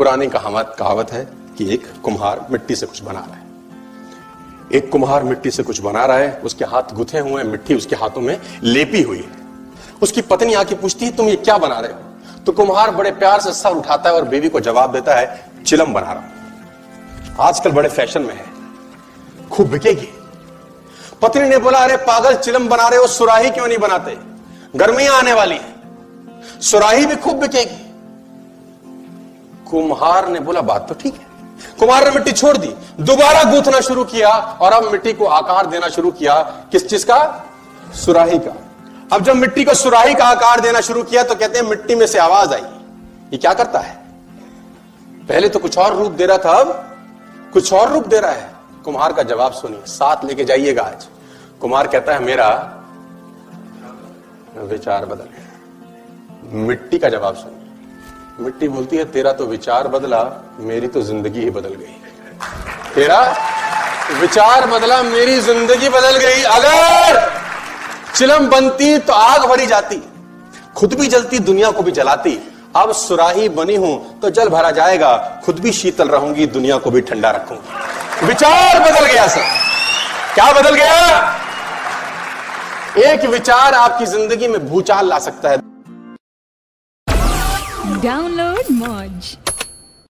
पुरानी कहावत कहावत है कि एक कुम्हार मिट्टी से कुछ बना रहा है। एक कुम्हार मिट्टी से कुछ बना रहा है, उसके हाथ गुथे हुए हैं, मिट्टी उसके हाथों में लेपी हुई है। उसकी पत्नी आके पूछती है, तुम ये क्या बना रहे हो? तो कुम्हार बड़े प्यार से सर उठाता है और बीवी को जवाब देता है, चिलम बना रहा हूँ। आजकल बड़े फ़ैशन में है। खूब बिकेगी। पत्नी ने बोला, अरे पागल, चिलम बना रहे हो, सुराही क्यों नहीं बनाते? गर्मियाँ आने वाली है। सुराही भी खूब बिकेगी। कुम्हार ने बोला, बात तो ठीक है। कुमार ने मिट्टी छोड़ दी, दोबारा गूंथना शुरू किया और अब मिट्टी को आकार देना शुरू किया। किस चीज़ का? सुराही का। अब जब मिट्टी को सुराही का आकार देना शुरू किया तो कहते हैं, मिट्टी में से आवाज़ आई। ये क्या करता है? पहले तो कुछ और रूप दे रहा था, अब कुछ और रूप दे रहा है। कुम्हार का जवाब सुनिए, साथ लेके जाइएगा आज। कुमार कहता है, मेरा विचार बदल मिट्टी का जवाब सुनिए। मिट्टी बोलती है, तेरा तो विचार बदला, मेरी तो ज़िंदगी ही बदल गई। तेरा विचार बदला, मेरी ज़िंदगी बदल गई। अगर चिलम बनती तो आग भरी जाती, खुद भी जलती, दुनिया को भी जलाती। अब सुराही बनी हूँ तो जल भरा जाएगा, खुद भी शीतल रहूँगी, दुनिया को भी ठंडा रखूँगी। विचार बदल गया, सर। क्या बदल गया? एक विचार आपकी ज़िंदगी में भूचाल ला सकता है। Download Modge.